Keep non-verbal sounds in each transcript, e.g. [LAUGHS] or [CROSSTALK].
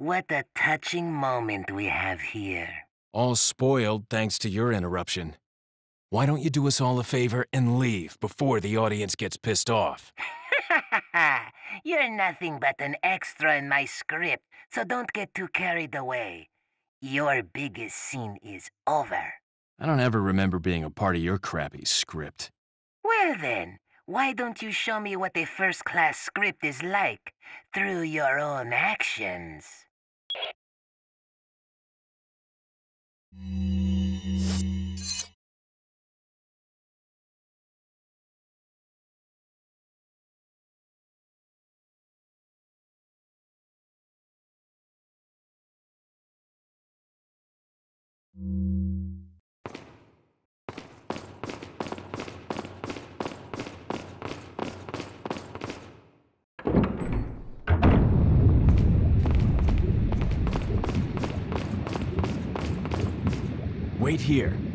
What a touching moment we have here. All spoiled thanks to your interruption. Why don't you do us all a favor and leave before the audience gets pissed off? [LAUGHS] You're nothing but an extra in my script, so don't get too carried away. Your biggest scene is over. I don't ever remember being a part of your crappy script. Well then, why don't you show me what a first-class script is like through your own actions? Wait here.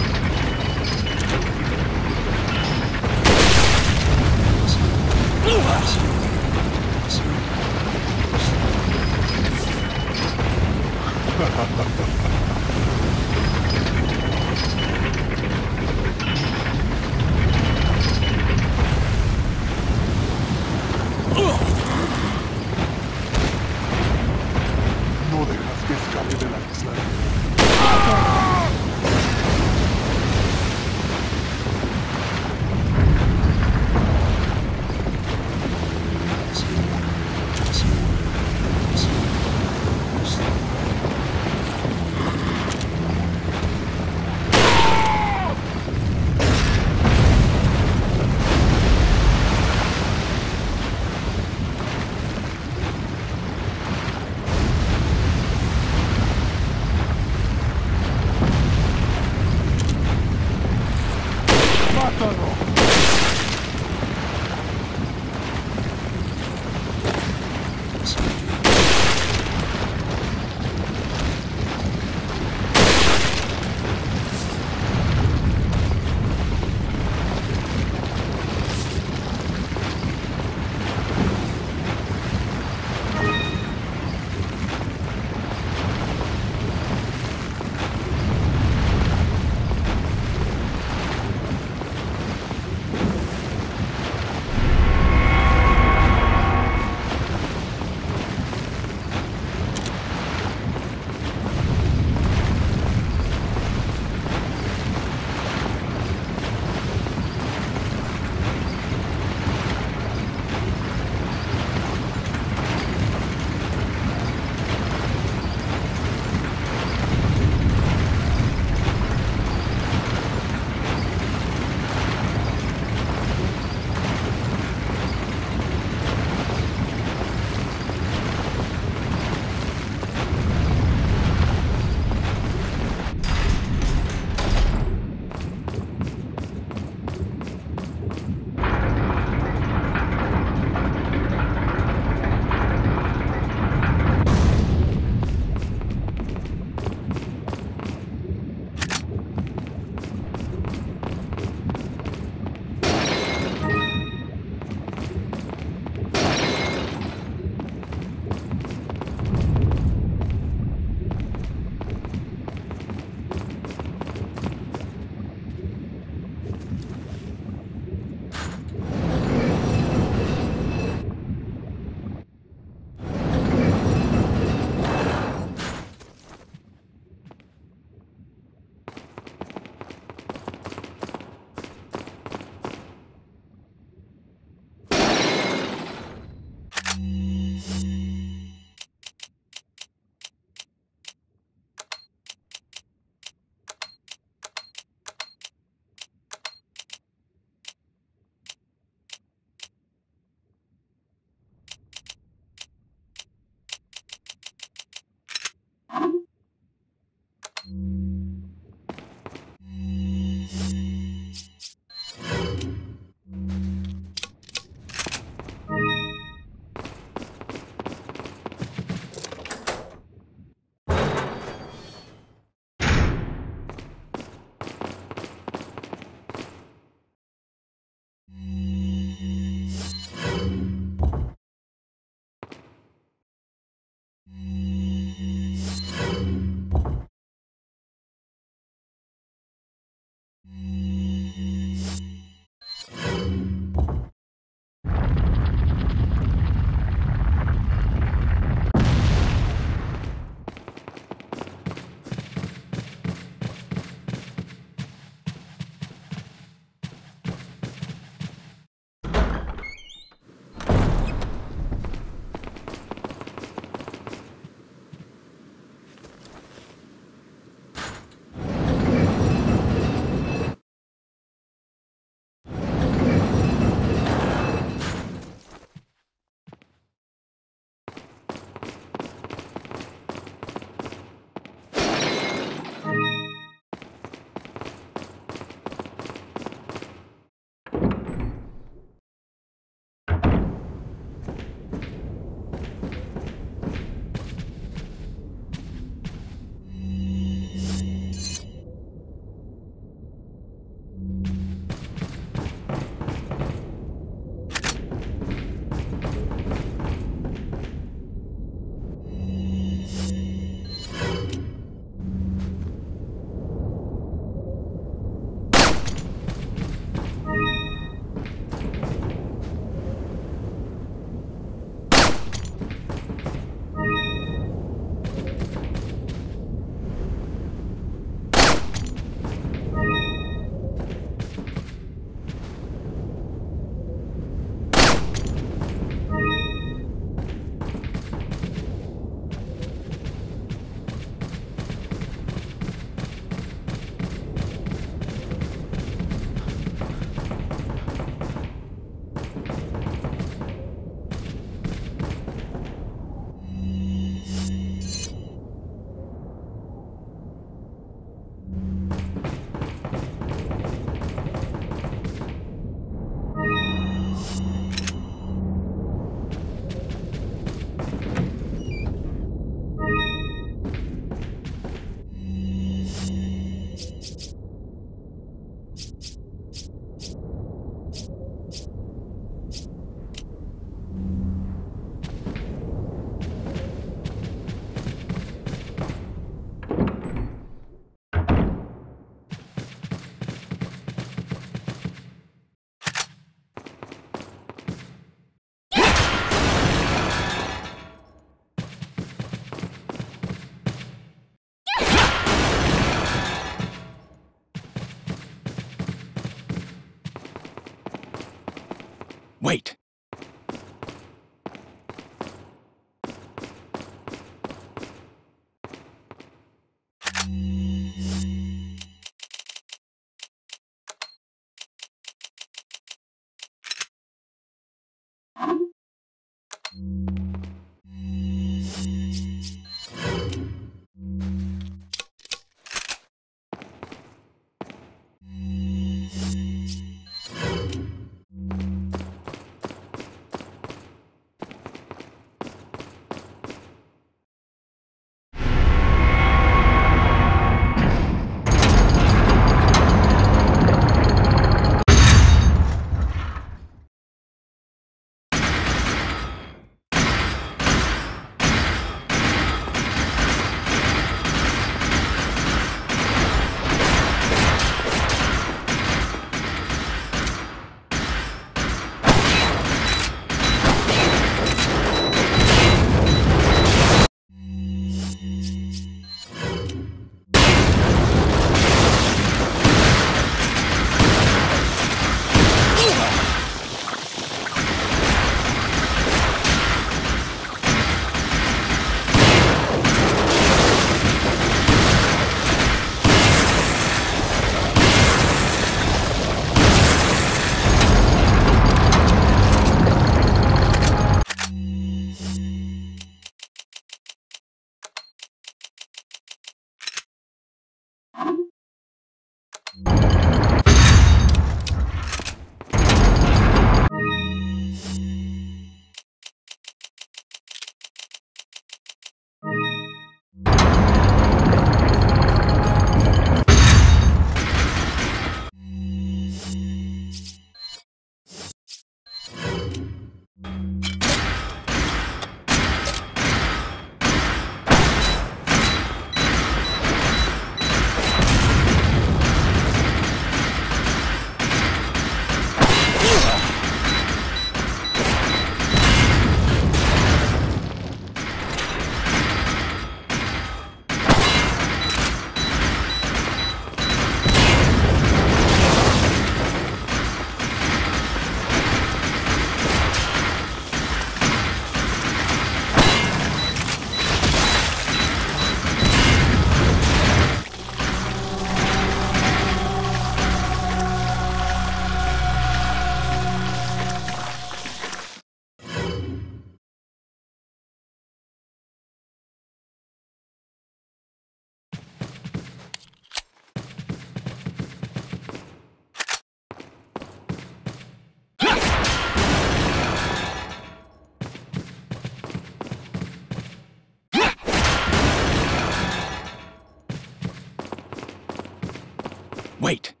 Wait!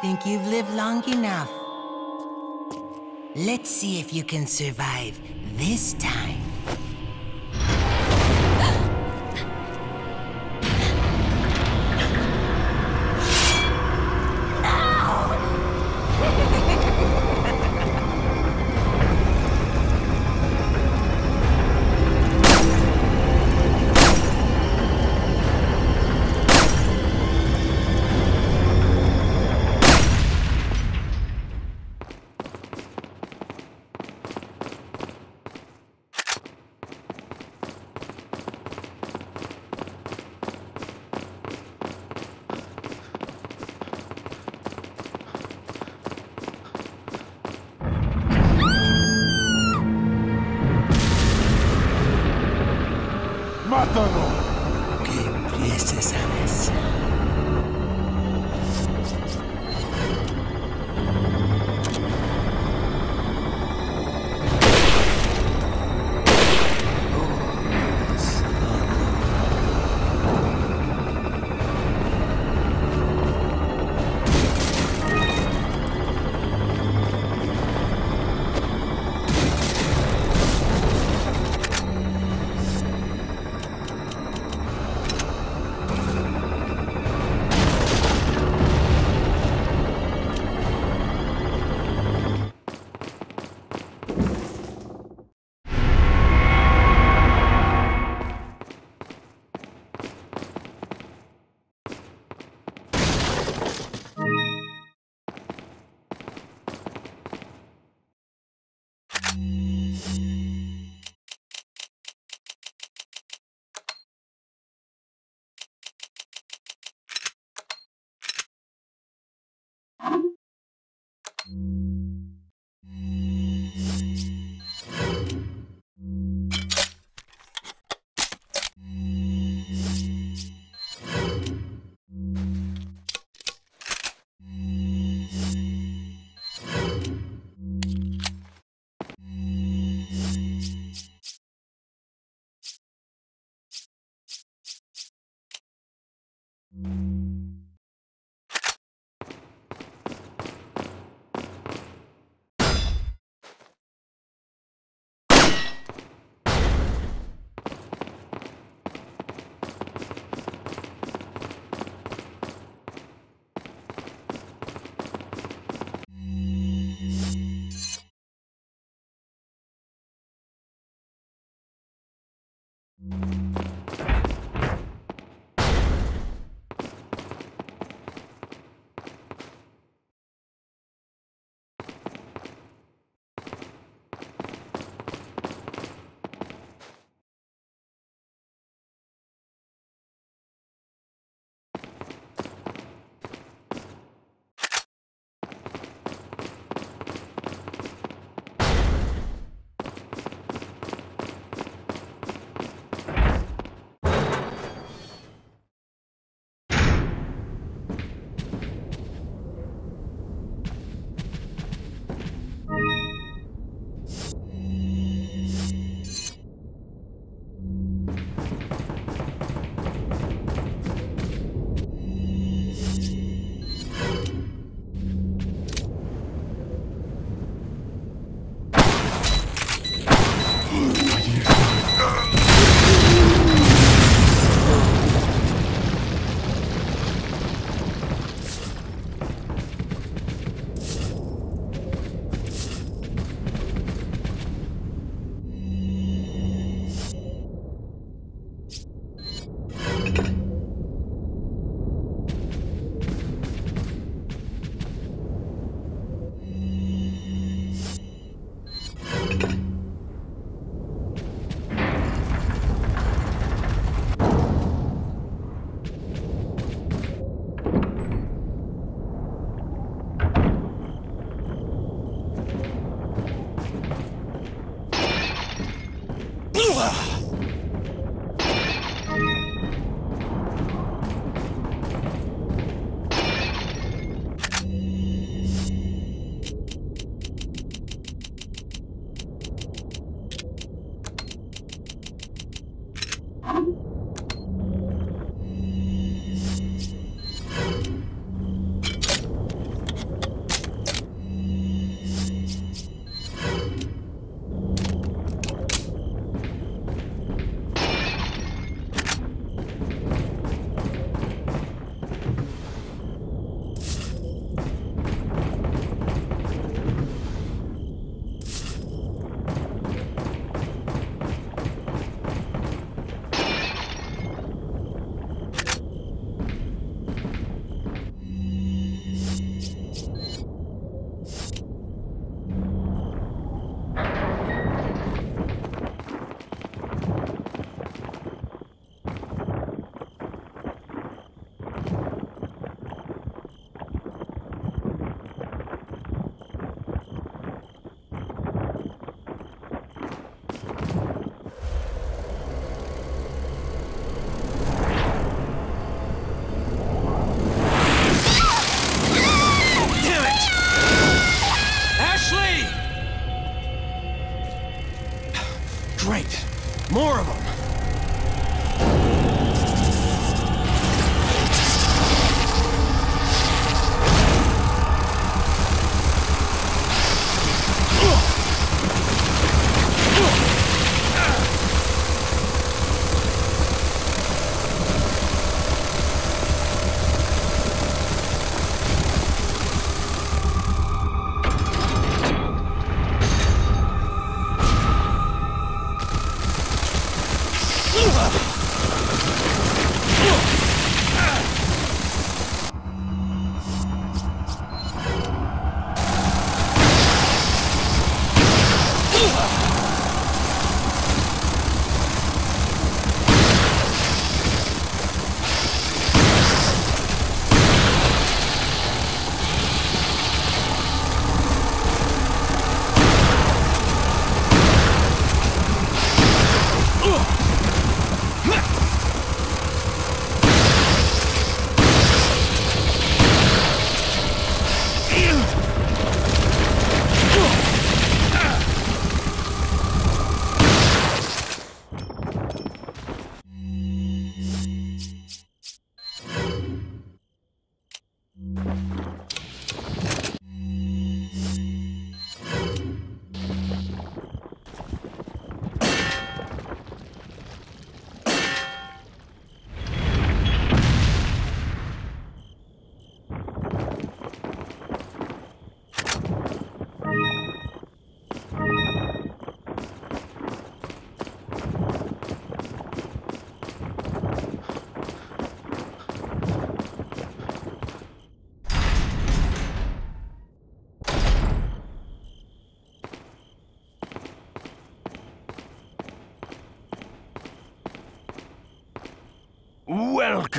Think you've lived long enough. Let's see if you can survive this time.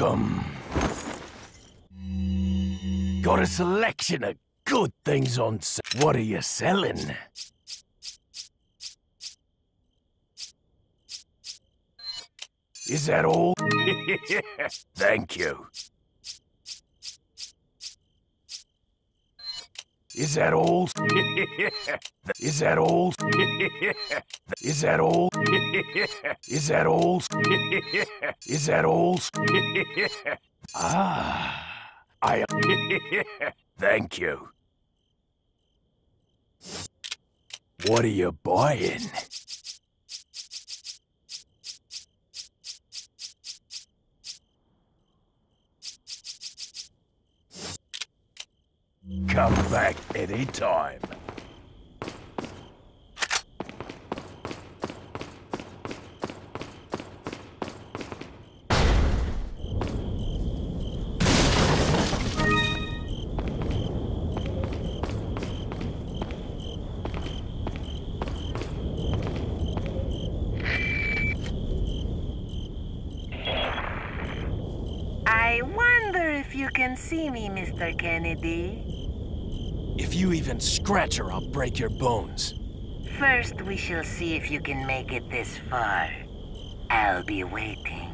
Welcome. Got a selection of good things on sale. What are you selling? Is that all? [LAUGHS] Thank you. Is that all? [LAUGHS] Is that all? [LAUGHS] Is that all? [LAUGHS] Is that all? Is that all? Ah, I. Thank you. What are you buying? Come back anytime. I wonder if you can see me, Mr. Kennedy. If you even scratch her, I'll break your bones. First, we shall see if you can make it this far. I'll be waiting.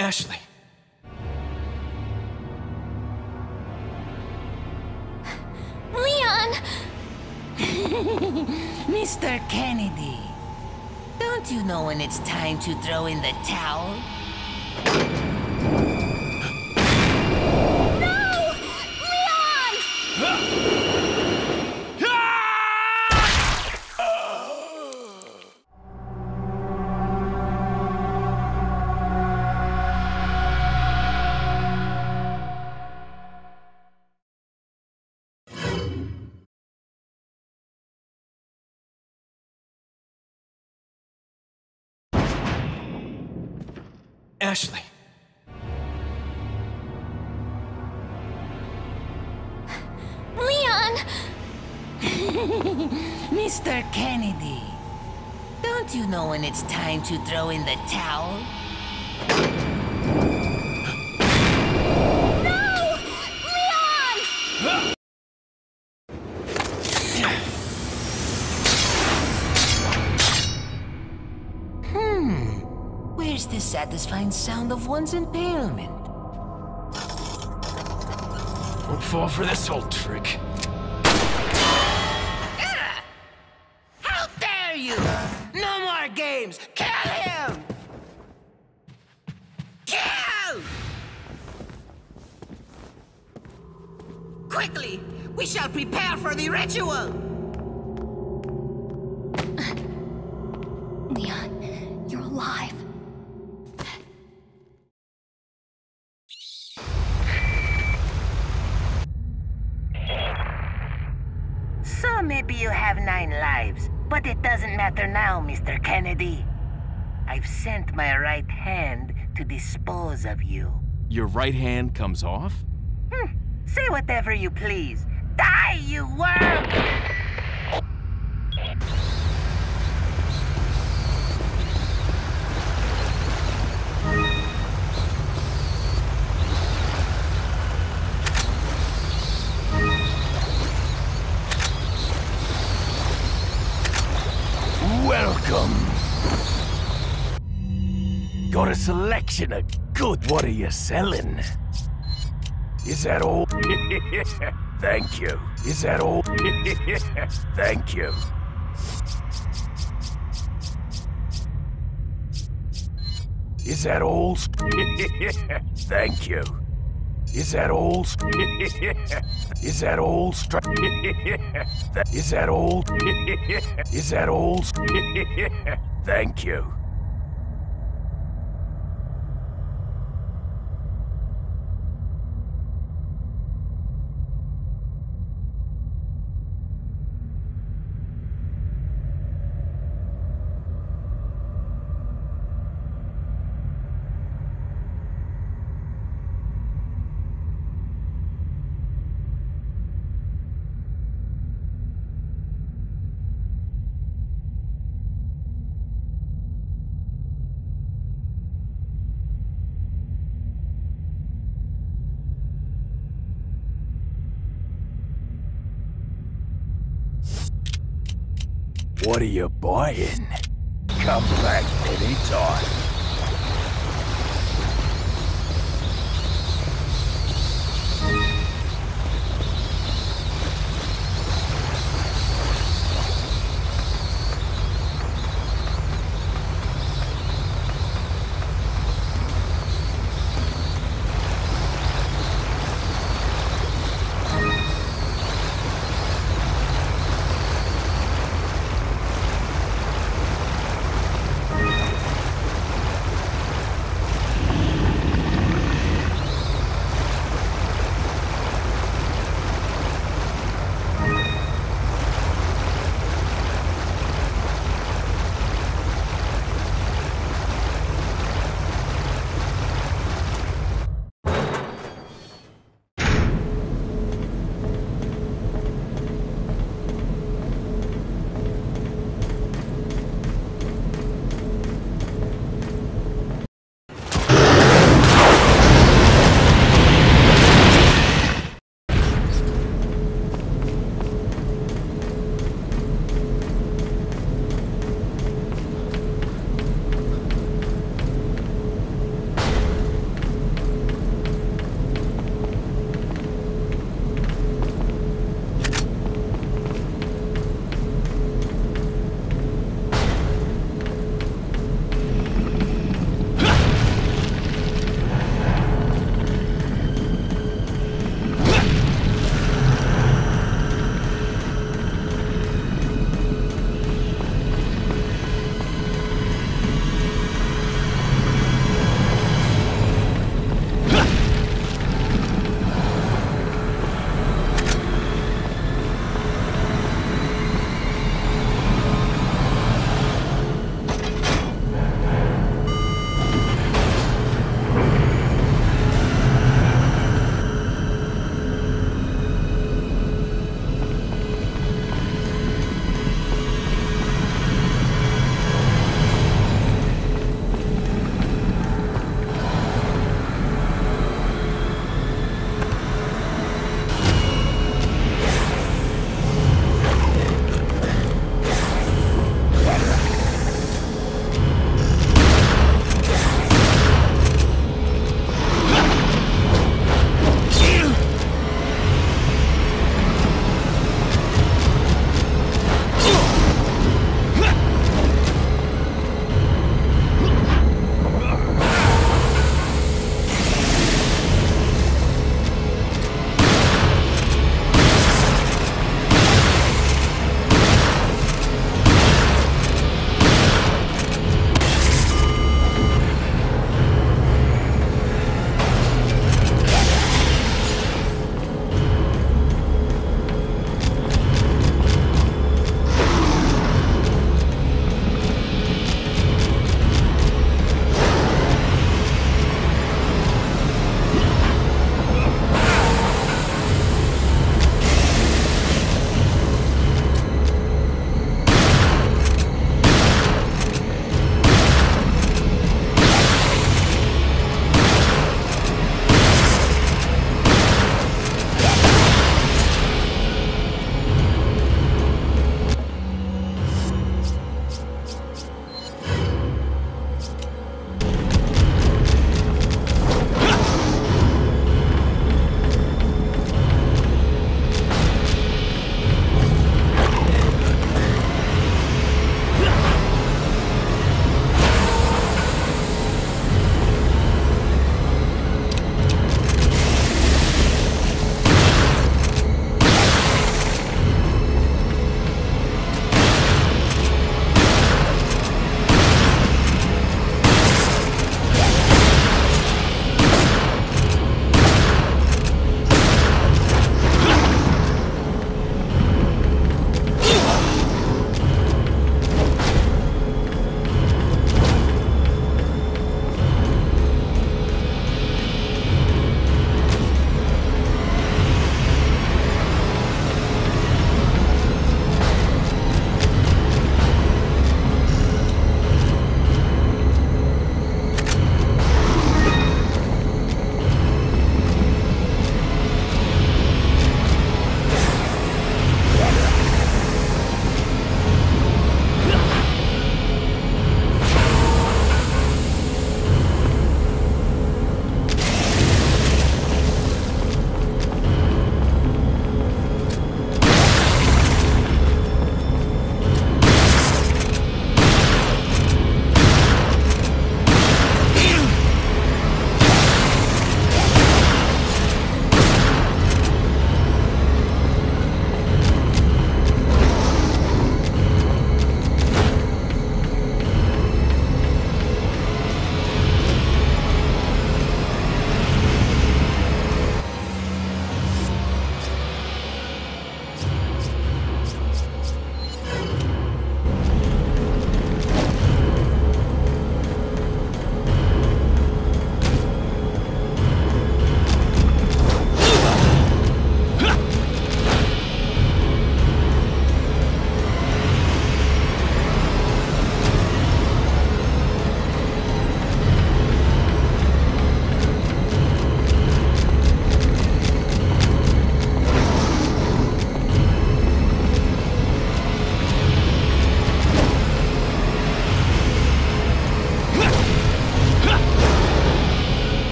Ashley. Leon! [LAUGHS] Mr. Kennedy, don't you know when it's time to throw in the towel? Ashley. Leon! [LAUGHS] Mr. Kennedy, don't you know when it's time to throw in the towel? Satisfying sound of one's impalement? Don't fall for this old trick. Ah! How dare you! No more games! Kill him! Kill! Quickly! We shall prepare for the ritual! Dispose of you. Your right hand comes off? Hmm. Say whatever you please. Die, you worm! Welcome. Got a selection of good. What are you selling? Is that all? [LAUGHS] Thank you. Is that all? [LAUGHS] Thank you. Is that all? [LAUGHS] Thank you. Is that all? Is that all? Is that all? Is that all? Thank you. What are you buying? Come back anytime.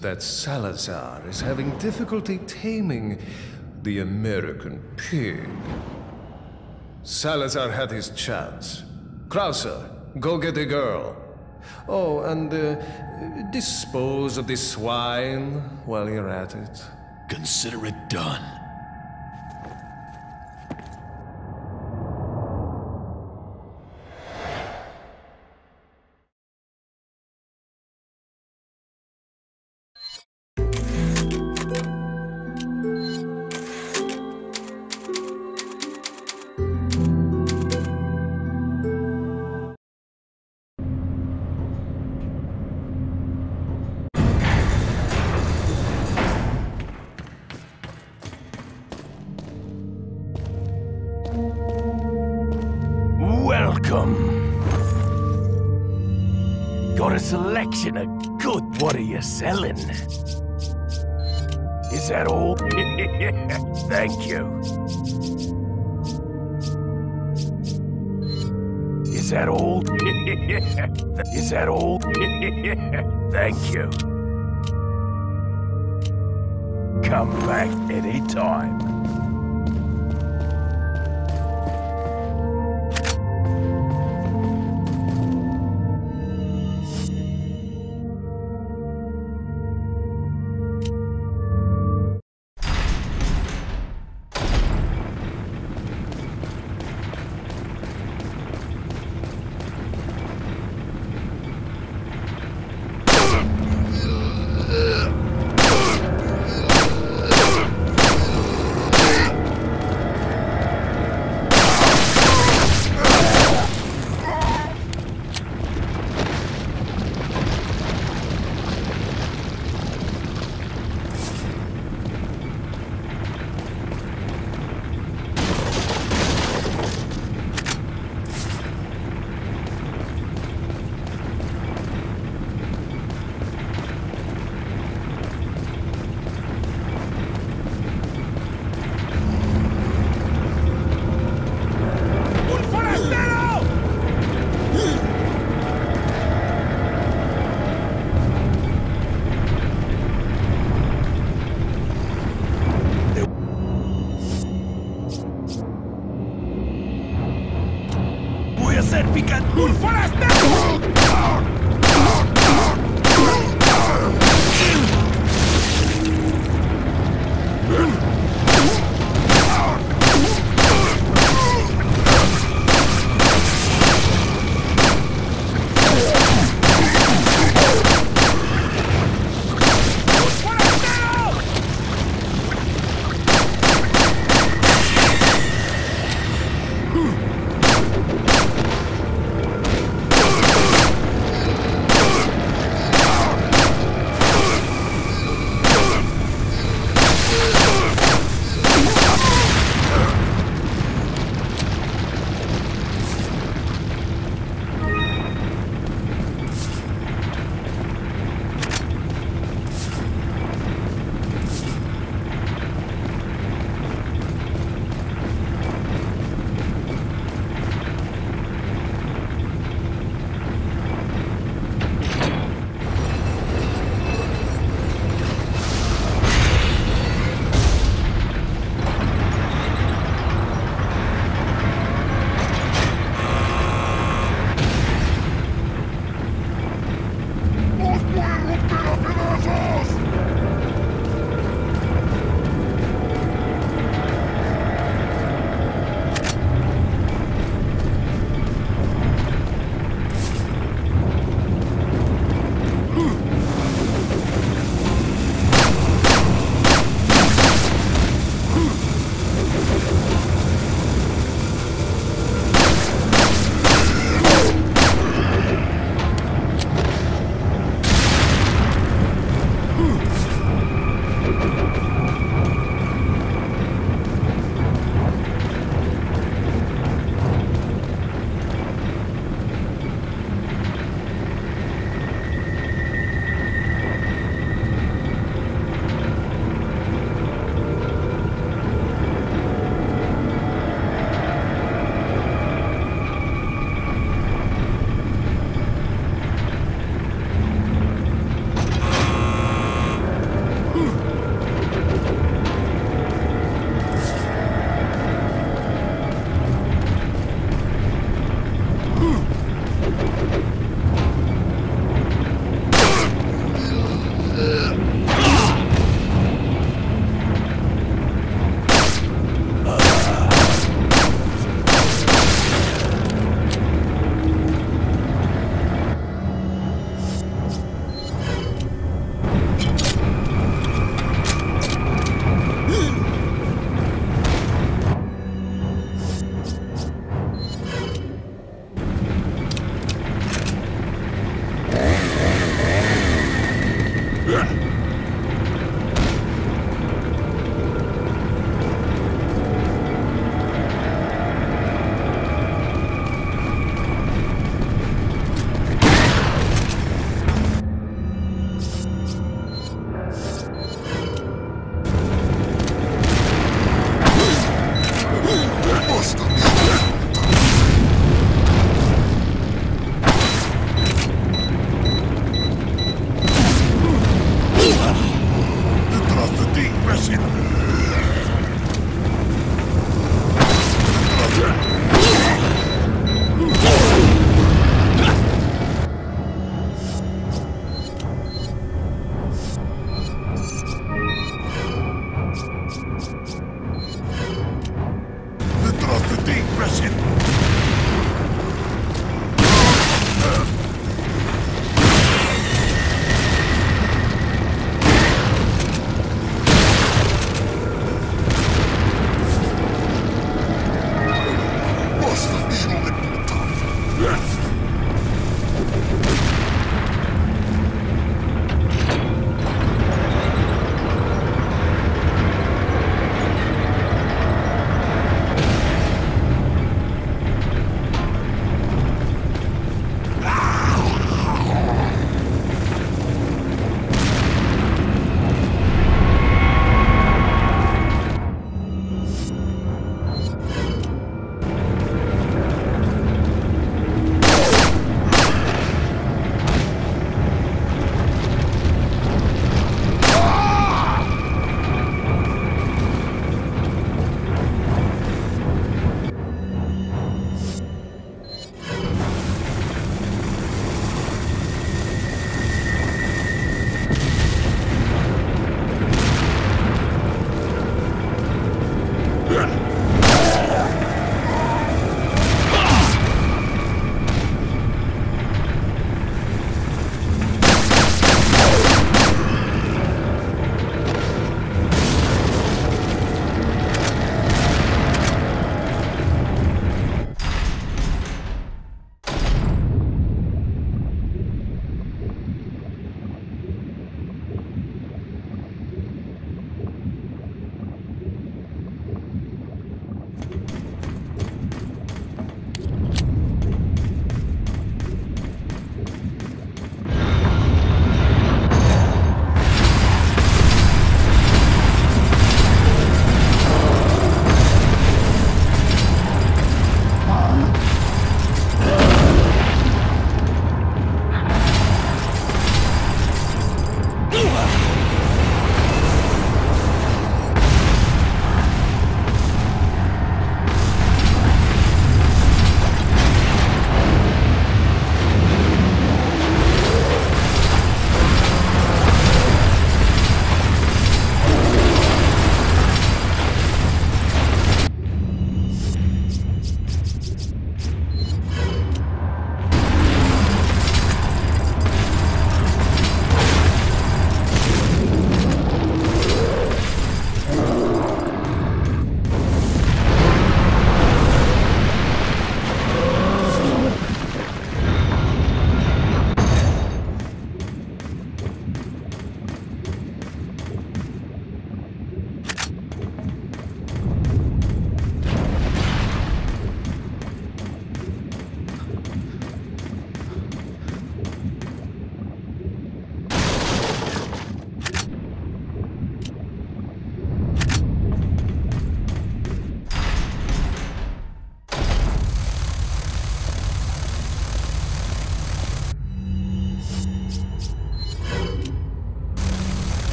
That Salazar is having difficulty taming the American pig. Salazar had his chance. Krauser, go get the girl. Oh, and uh, dispose of the swine while you're at it. Consider it done. You? Is that all? [LAUGHS] Thank you. Is that all? [LAUGHS] Is that all? [LAUGHS] Thank you. Come back anytime.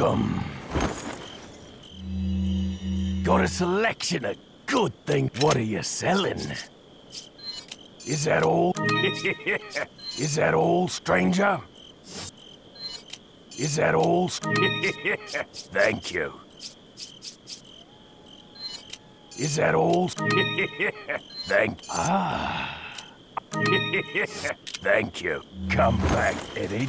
Welcome. Got a selection of good things. What are you selling? Is that all? [LAUGHS] Is that all, stranger? Is that all? [LAUGHS] Thank you. Is that all? [LAUGHS] Thank Ah. Thank you. Come back any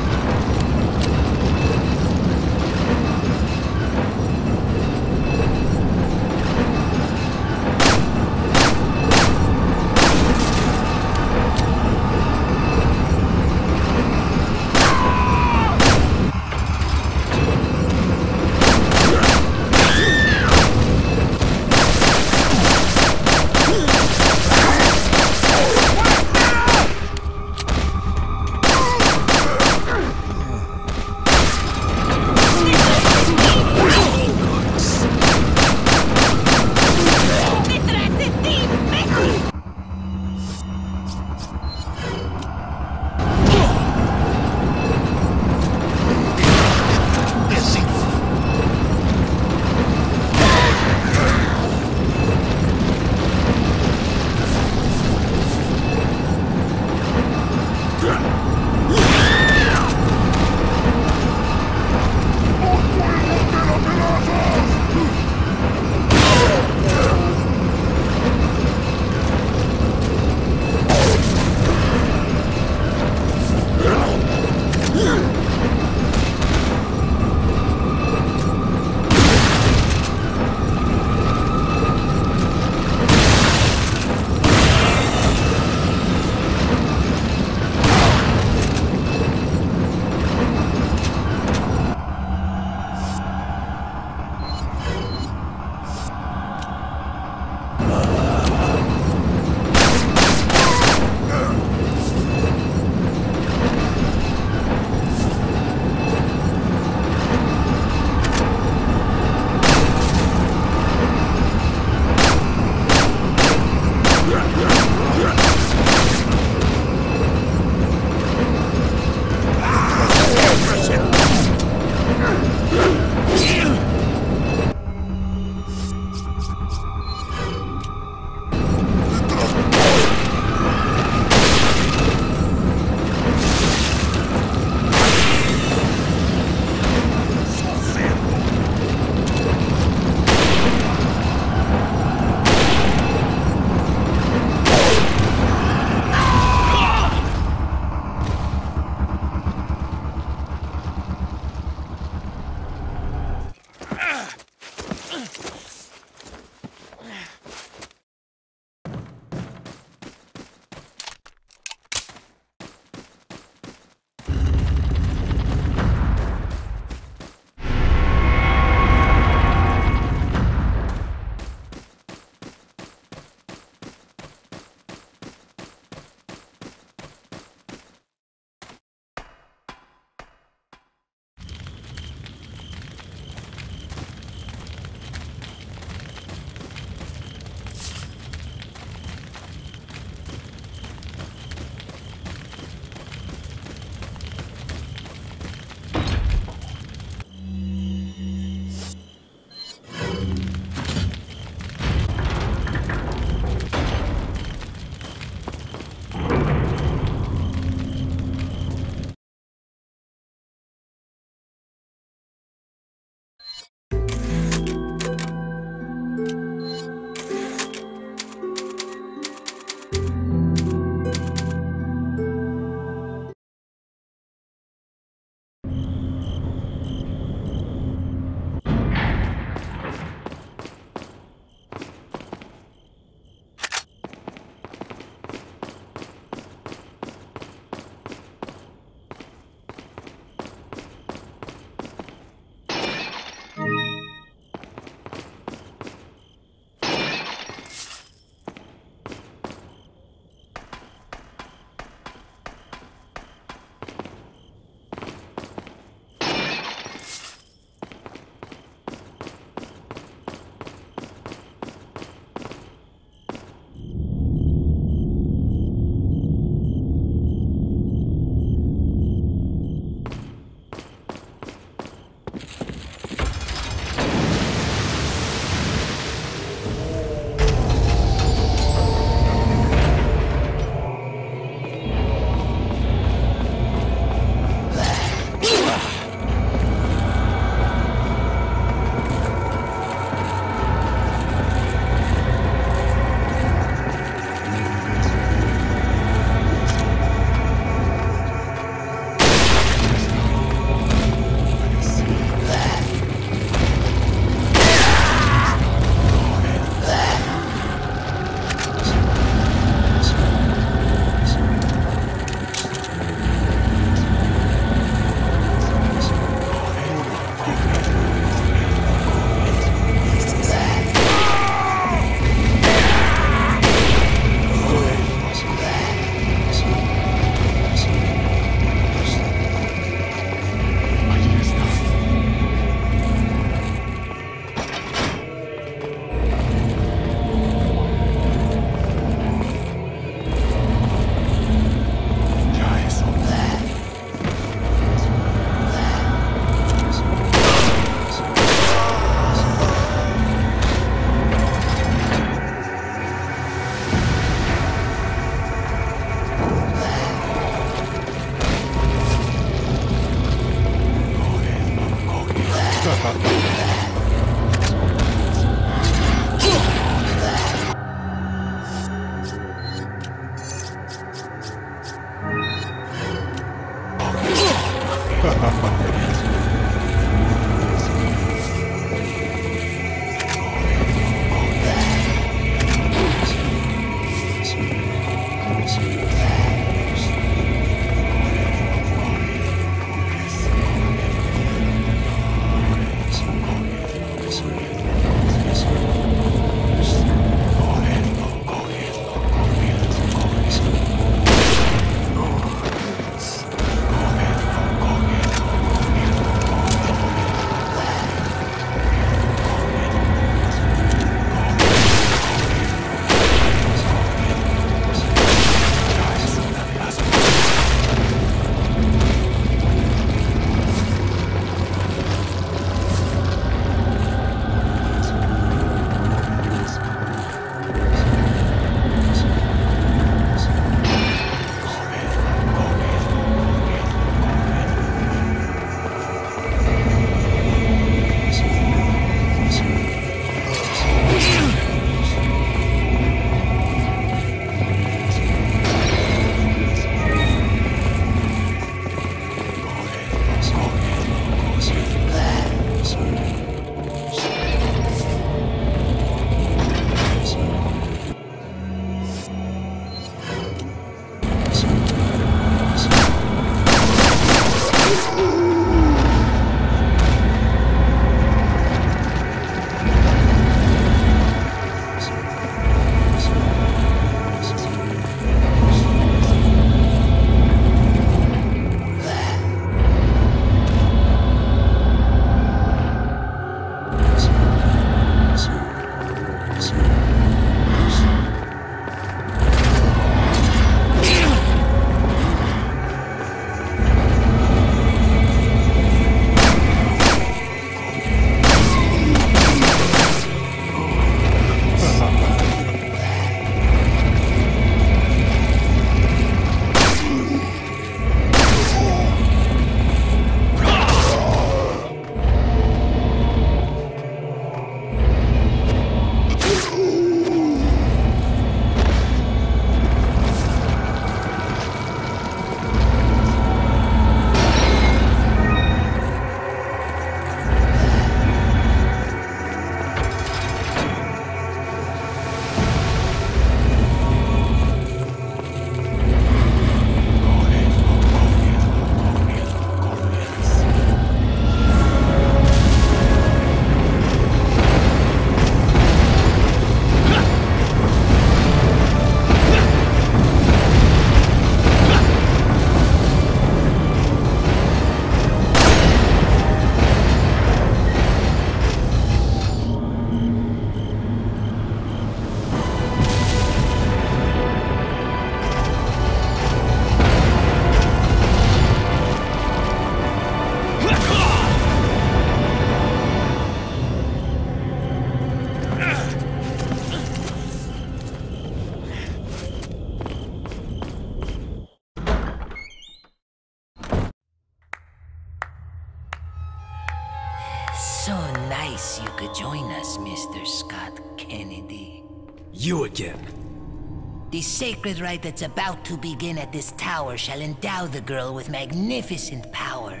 sacred rite that's about to begin at this tower shall endow the girl with magnificent power.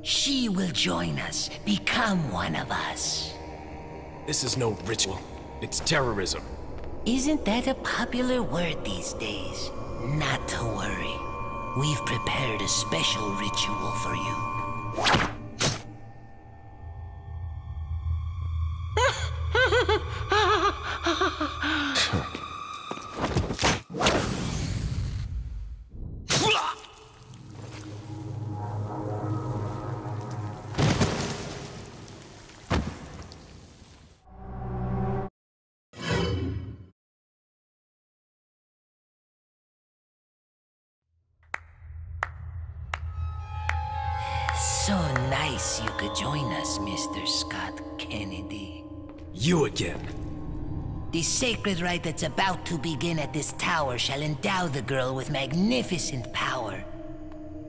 She will join us, become one of us. This is no ritual. It's terrorism. Isn't that a popular word these days? Not to worry. We've prepared a special ritual for you. Sacred rite that's about to begin at this tower shall endow the girl with magnificent power.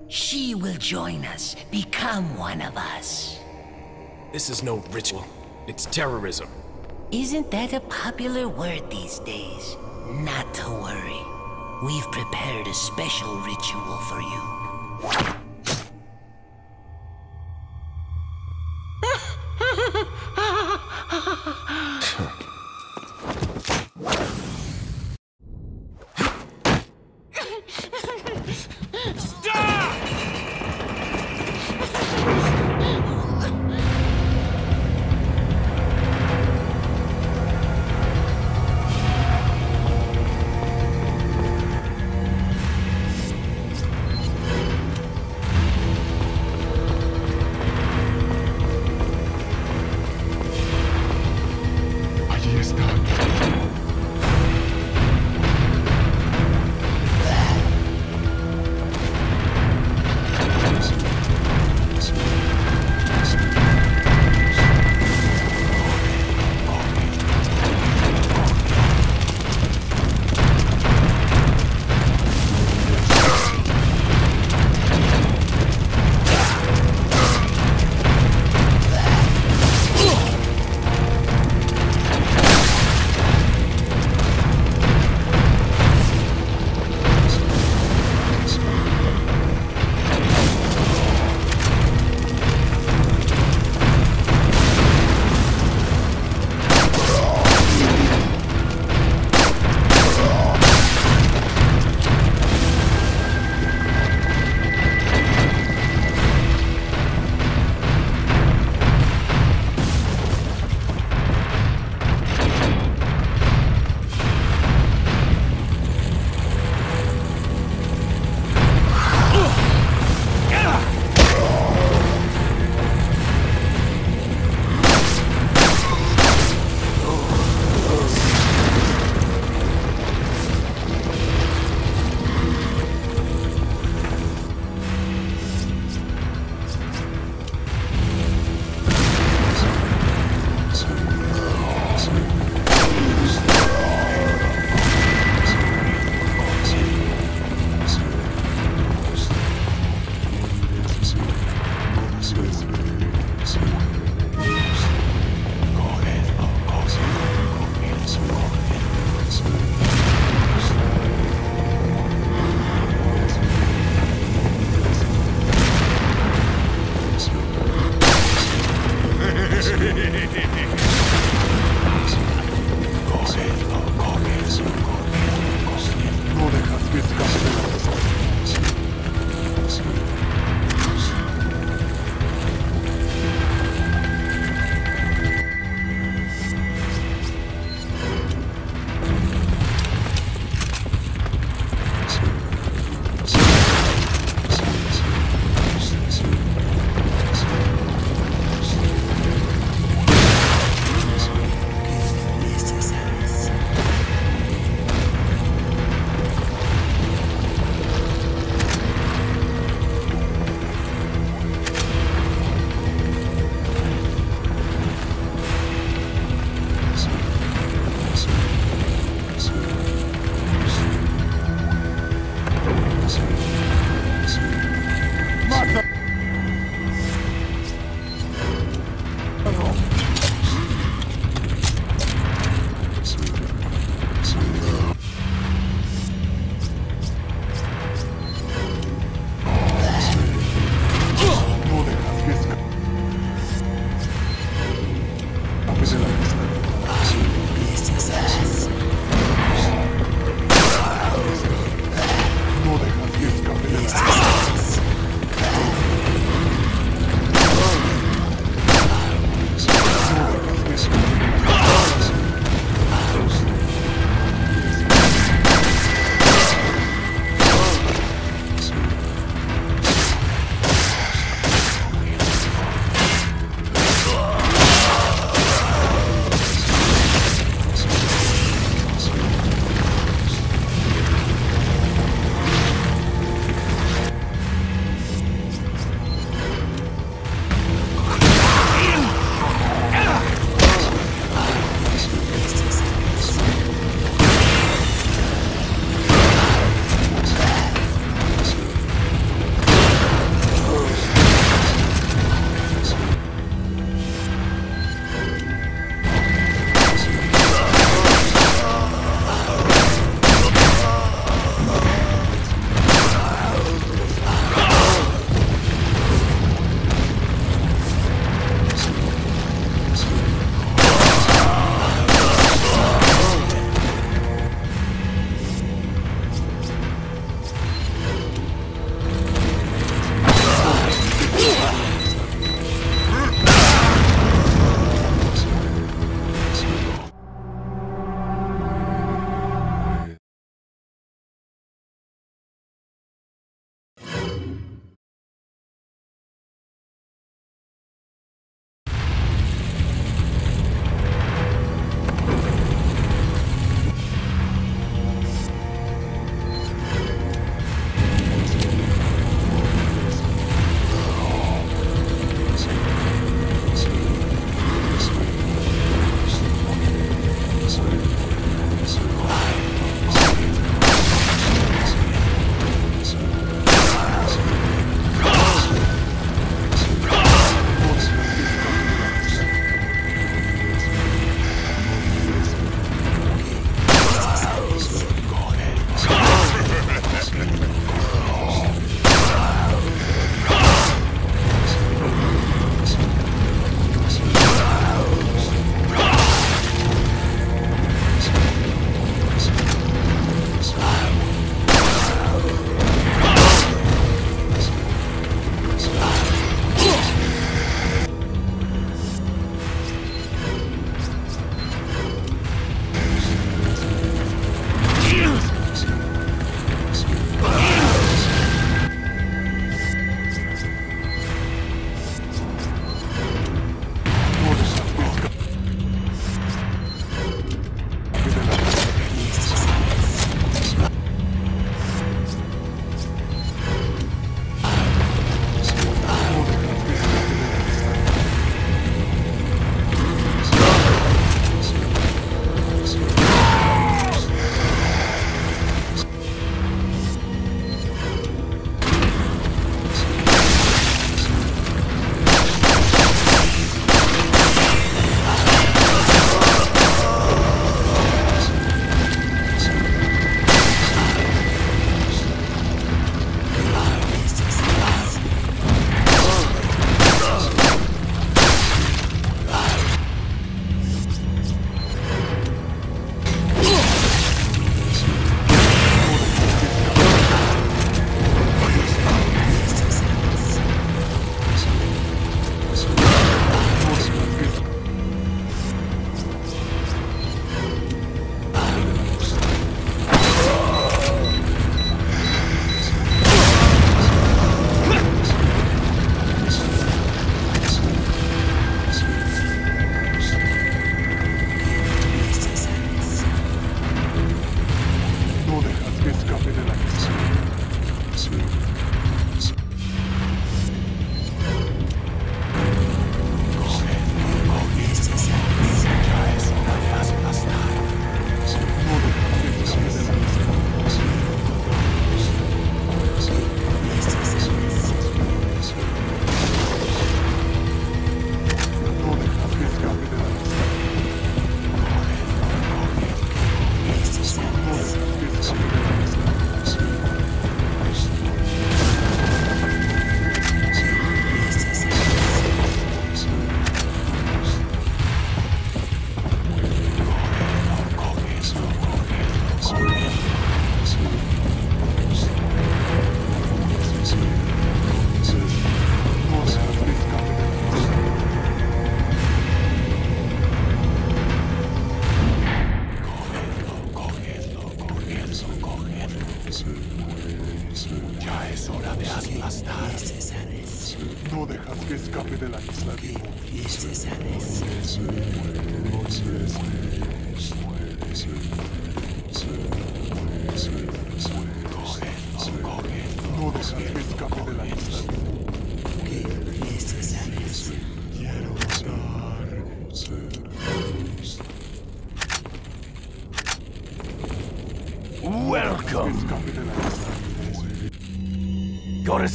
She will join us, become one of us. This is no ritual. It's terrorism. Isn't that a popular word these days? Not to worry. We've prepared a special ritual for you.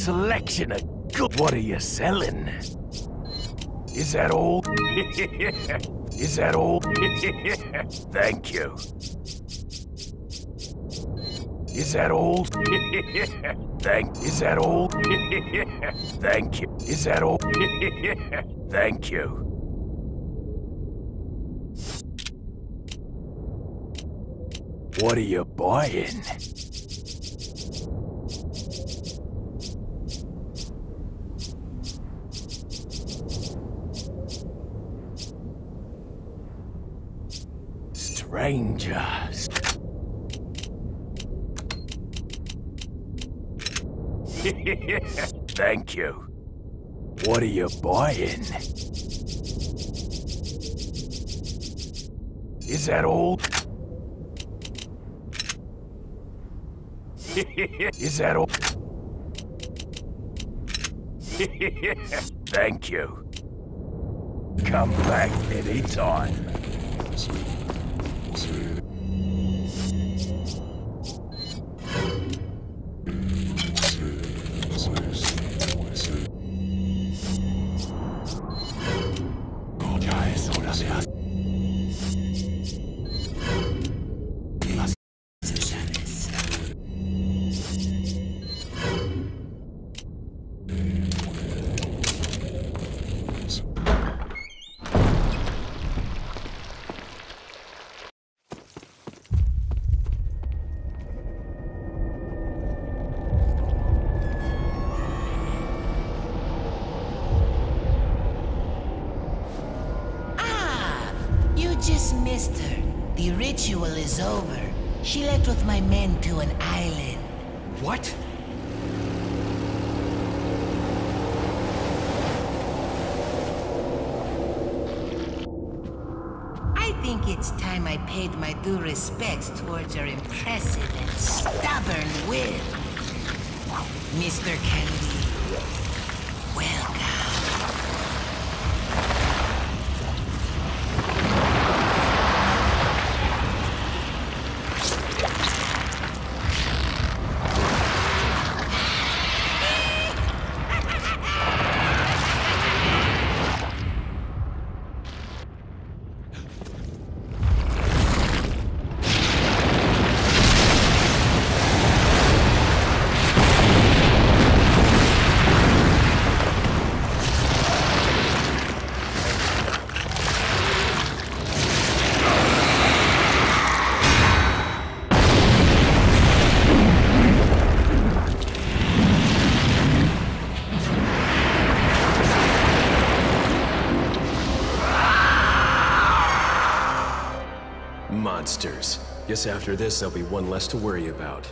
Selection of good. What are you selling? Is that all? [LAUGHS] Is that all? [LAUGHS] Thank you. Is that all? [LAUGHS] Thank. Is that all? Thank you. Is that all? Thank you. What are you buying? Strangers. [LAUGHS] Thank you. What are you buying? Is that all? [LAUGHS] Is that all? [LAUGHS] Thank you. Come back anytime. Guess after this, there'll be one less to worry about.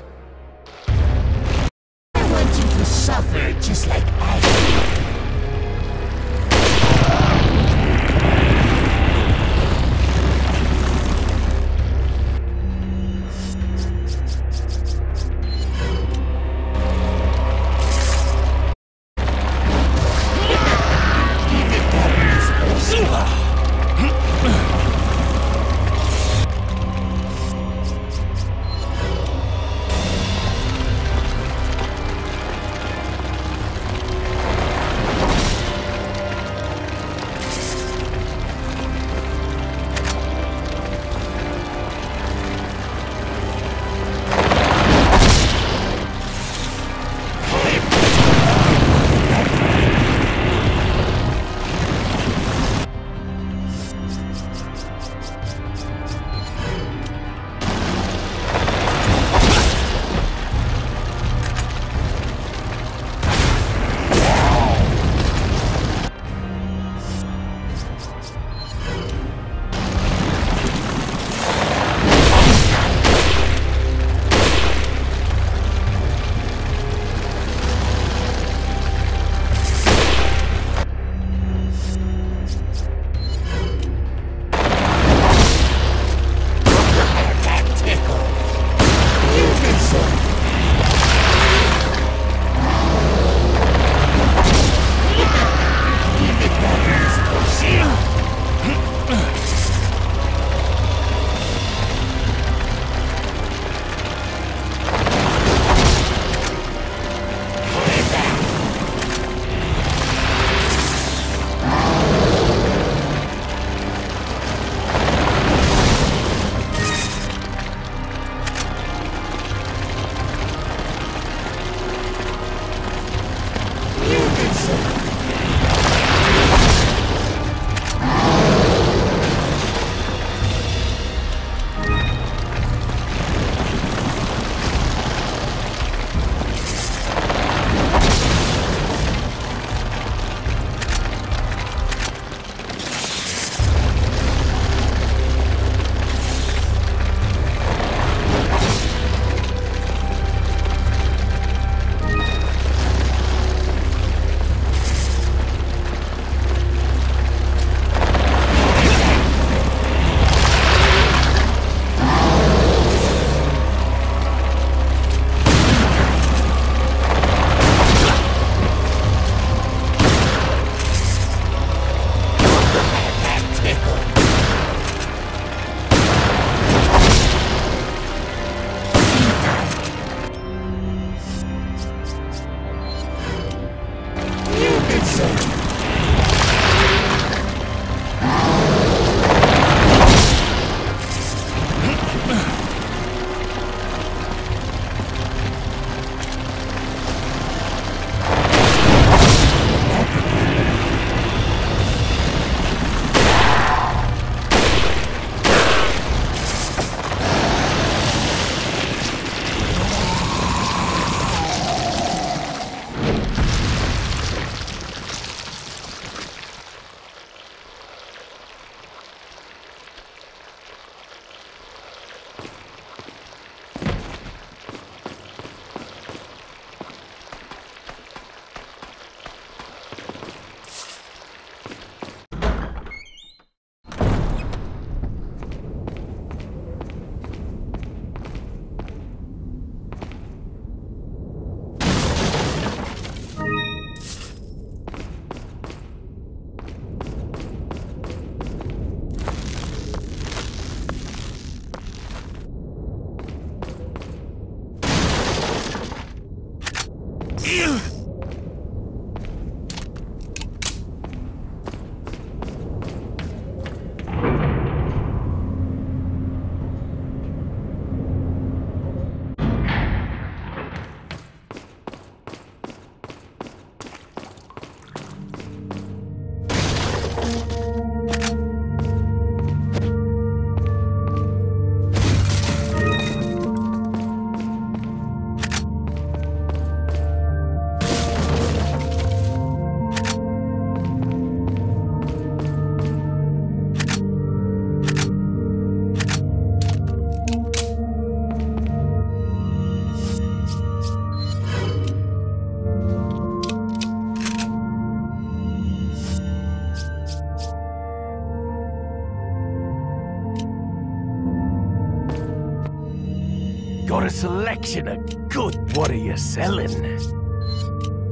Selection of good. What are you selling?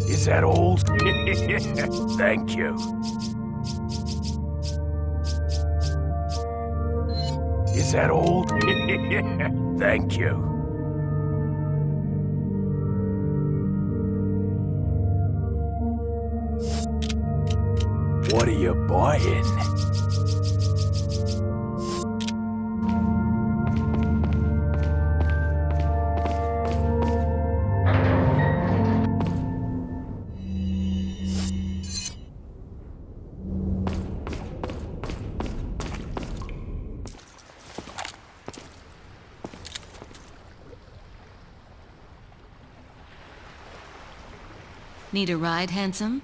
Is that all? [LAUGHS] Thank you. Is that all? [LAUGHS] Thank you. What are you buying? Need a ride, handsome?